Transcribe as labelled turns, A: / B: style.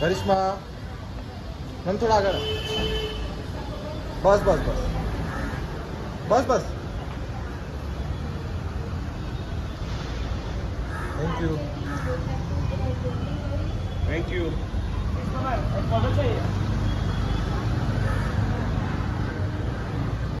A: करिश्मा ma'am थोड़ा आगे बस बस बस। बस बस। Thank you
B: thank you